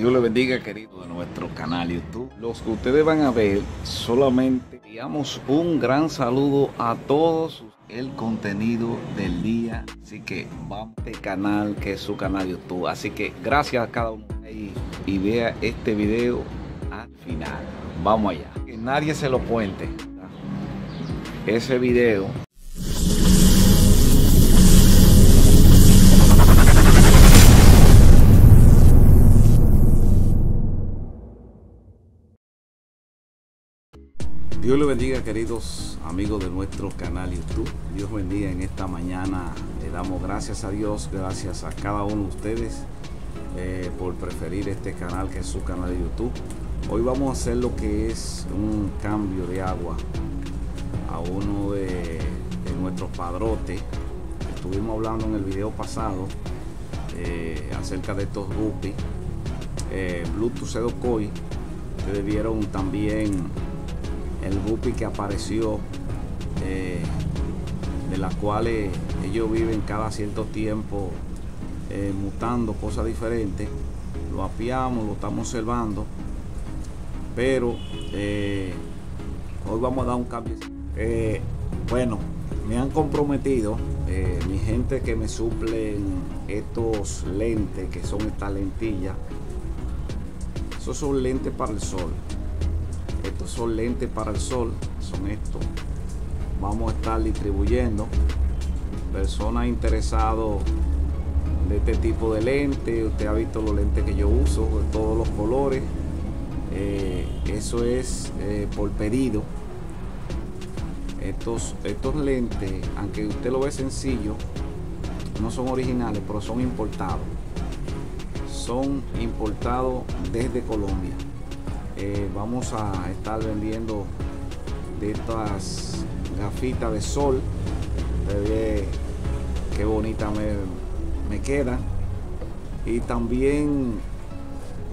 Dios le bendiga, querido de nuestro canal YouTube. Los que ustedes van a ver, solamente enviamos un gran saludo a todos el contenido del día. Así que vamos a este canal que es su canal YouTube. Así que gracias a cada uno y, y vea este video al final. Vamos allá. Que nadie se lo cuente. Ese video Dios le bendiga queridos amigos de nuestro canal YouTube. Dios bendiga en esta mañana. Le damos gracias a Dios, gracias a cada uno de ustedes eh, por preferir este canal que es su canal de YouTube. Hoy vamos a hacer lo que es un cambio de agua a uno de, nuestros padrotes. Estuvimos hablando en el video pasado eh, acerca de estos guppies. Eh, Bluetooth Sedokoi. Ustedes vieron también el guppy que apareció, eh, de las cuales ellos viven cada cierto tiempo eh, mutando cosas diferentes. Lo apiamos, lo estamos observando, pero eh, hoy vamos a dar un cambio. bueno, me han comprometido mi gente que me suplen estos lentes que son estas lentillas. Esos son lentes para el sol estos son lentes para el sol son estos. Vamos a estar distribuyendo personas interesados de este tipo de lentes usted ha visto los lentes que yo uso de todos los colores. Eh, eso es eh, por pedido. Estos, estos lentes aunque usted lo ve sencillo no son originales pero son importados. Son importados desde Colombia eh, vamos a estar vendiendo de estas gafitas de sol. Ve qué bonita me, me queda. Y también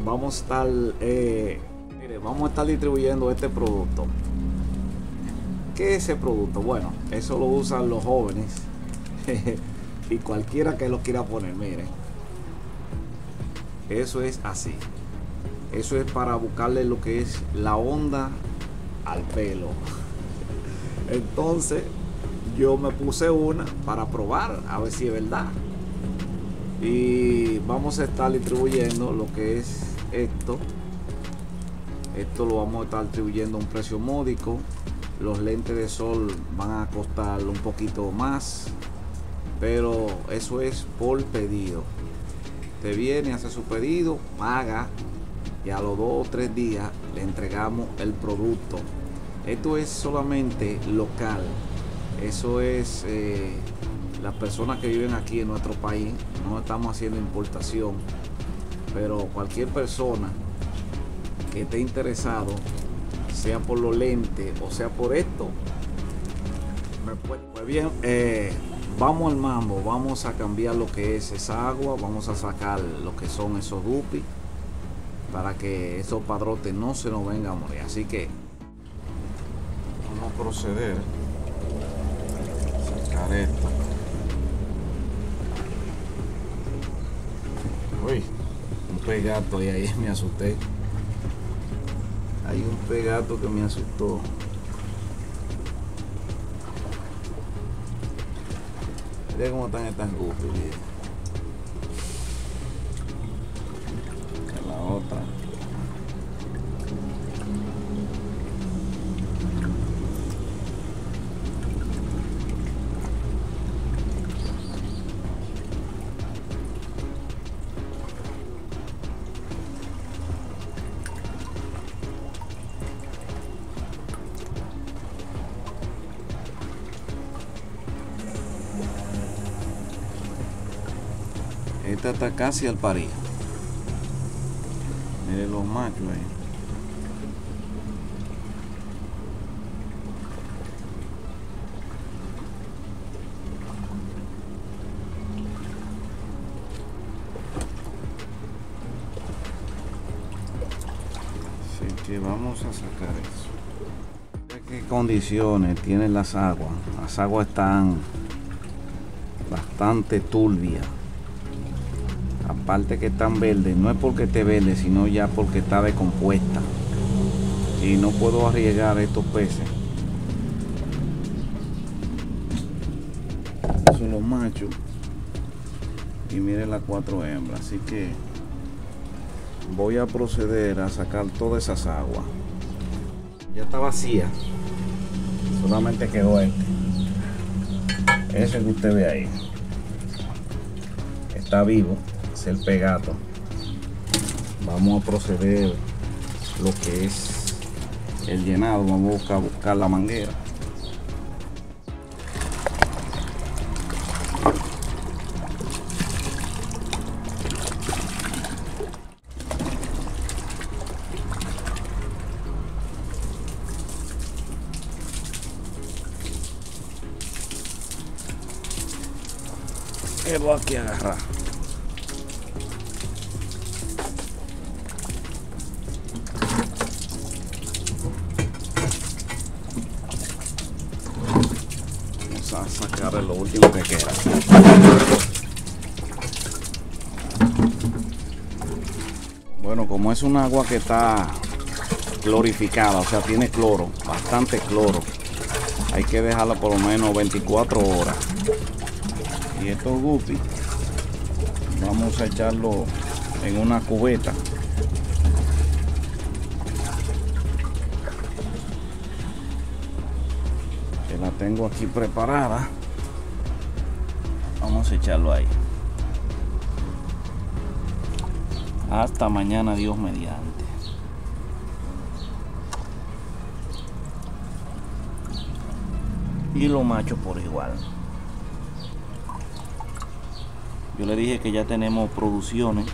vamos a estar eh, mire, vamos a estar distribuyendo este producto. ¿qué es ese producto? bueno eso lo usan los jóvenes. Y cualquiera que lo quiera poner mire. Eso es así eso es para buscarle lo que es la onda al pelo. Entonces yo me puse una para probar a ver si es verdad. Y vamos a estar distribuyendo lo que es esto. Esto lo vamos a estar distribuyendo a un precio módico. Los lentes de sol van a costar un poquito más. Pero eso es por pedido. Te viene, hace su pedido, paga a los dos o tres días le entregamos el producto. Esto es solamente local. Eso es eh, las personas que viven aquí en nuestro país. No estamos haciendo importación. Pero cualquier persona que esté interesado, sea por los lentes o sea por esto, pues bien, eh, vamos al mambo, vamos a cambiar lo que es esa agua, vamos a sacar lo que son esos dupis para que esos padrotes no se nos vengan a morir. Así que vamos a proceder a sacar esto. Uy, un pegato y ahí me asusté. Hay un pegato que me asustó. Mira cómo están estas guppies, Esta está casi al parir los machos ahí. Así que vamos a sacar eso. ¿Qué condiciones tienen las aguas? Las aguas están bastante turbias parte que están verdes no es porque esté verde, sino ya porque está decompuesta. Y no puedo arriesgar estos peces. Son los machos. Y miren las cuatro hembras. Así que voy a proceder a sacar todas esas aguas. Ya está vacía. Solamente quedó este. Ese que usted ve ahí. Está vivo. Es el pegato. Vamos a proceder lo que es el llenado. Vamos a buscar, buscar la manguera. voy aquí agarrar. Vamos lo último que queda. Bueno, como es un agua que está clorificada, o sea, tiene cloro, bastante cloro, hay que dejarla por lo menos 24 horas. Y estos guppies vamos a echarlo en una cubeta. Que la tengo aquí preparada echarlo ahí. Hasta mañana Dios mediante. Y los machos por igual. Yo le dije que ya tenemos producciones.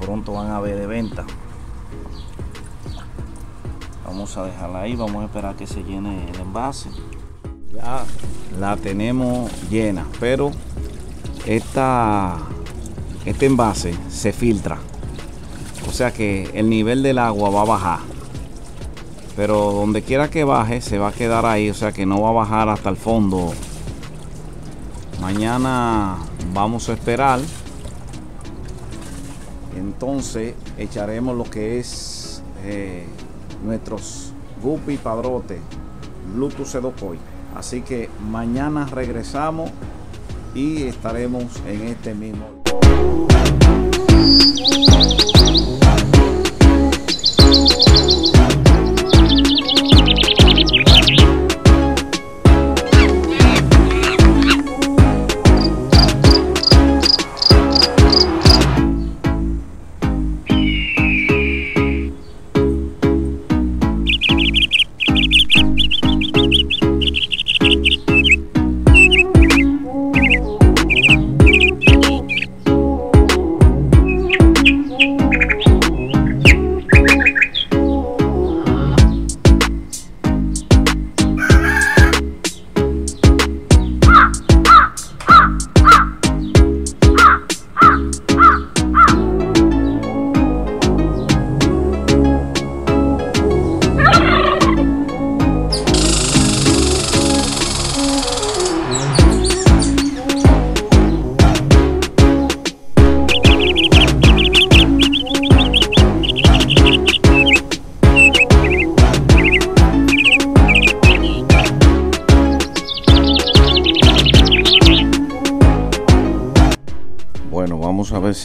Pronto van a ver de venta. Vamos a dejarla ahí. Vamos a esperar que se llene el envase ya la tenemos llena pero esta este envase se filtra. O sea que el nivel del agua va a bajar. Pero donde quiera que baje se va a quedar ahí o sea que no va a bajar hasta el fondo. Mañana vamos a esperar. Entonces echaremos lo que es eh, nuestros guppy padrote bluetooth sedocoy así que mañana regresamos y estaremos en este mismo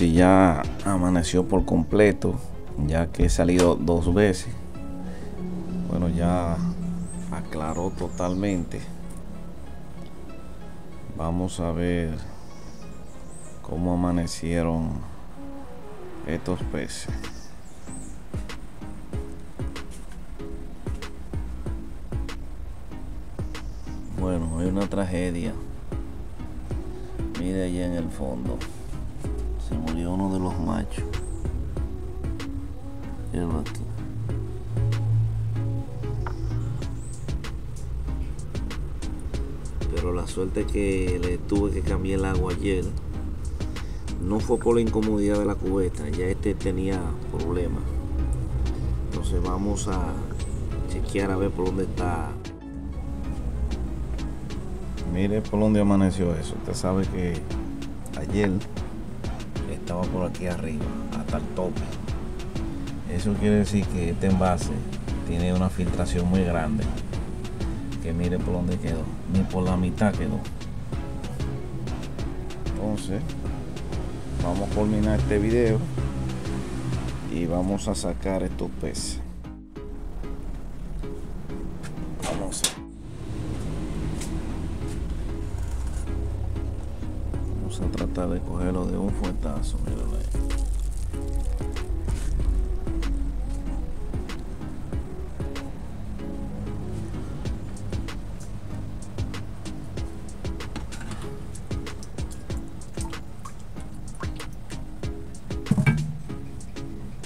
si ya amaneció por completo, ya que he salido dos veces. Bueno, ya aclaró totalmente. Vamos a ver cómo amanecieron estos peces. Bueno, hay una tragedia. Mire allá en el fondo. Se murió uno de los machos. Pero la suerte que le tuve que cambiar el agua ayer no fue por la incomodidad de la cubeta, ya este tenía problemas. Entonces vamos a chequear a ver por dónde está. Mire por dónde amaneció eso. Usted sabe que ayer estaba por aquí arriba, hasta el tope. Eso quiere decir que este envase tiene una filtración muy grande. Que mire por dónde quedó, ni por la mitad quedó. Entonces, vamos a culminar este video y vamos a sacar estos peces. Vamos a A tratar de cogerlo de un fuetazo, mírenlo ahí.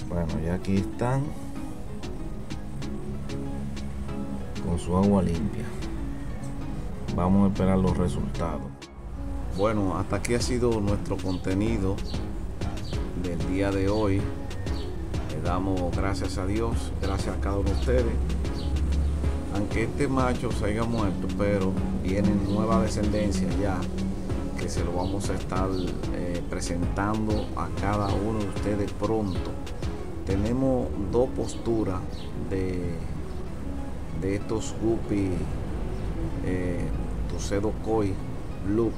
Bueno, ya aquí están con su agua limpia. Vamos a esperar los resultados. Bueno, hasta aquí ha sido nuestro contenido del día de hoy. Le damos gracias a Dios, gracias a cada uno de ustedes. Aunque este macho se haya muerto, pero viene nueva descendencia ya, que se lo vamos a estar eh, presentando a cada uno de ustedes pronto. Tenemos dos posturas de, de estos guppies eh, Tucedo Koi Blue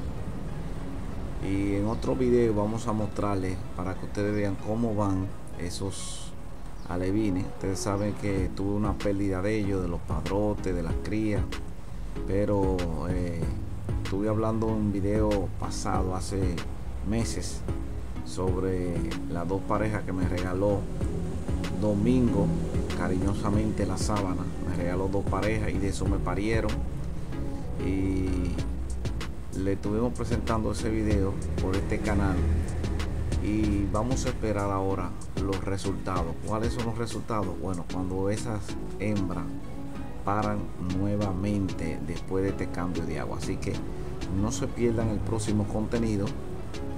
y en otro video vamos a mostrarles para que ustedes vean cómo van esos alevines. Ustedes saben que tuve una pérdida de ellos de los padrotes de las crías. Pero eh, estuve hablando en un video pasado hace meses sobre las dos parejas que me regaló Domingo cariñosamente la sábana. Me regaló dos parejas y de eso me parieron. Y le estuvimos presentando ese video por este canal y vamos a esperar ahora los resultados. Cuáles son los resultados bueno cuando esas hembras paran nuevamente después de este cambio de agua. Así que no se pierdan el próximo contenido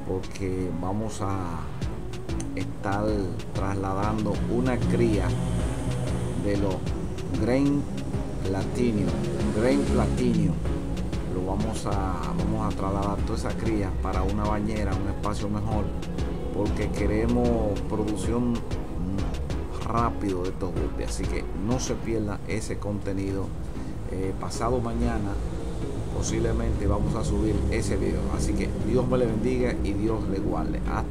porque vamos a estar trasladando una cría de los Grain Platinum Grain vamos a vamos a trasladar toda esa cría para una bañera un espacio mejor porque queremos producción rápido de estos guppies así que no se pierda ese contenido. Eh, pasado mañana posiblemente vamos a subir ese video. Así que Dios me le bendiga y Dios le guarde. Hasta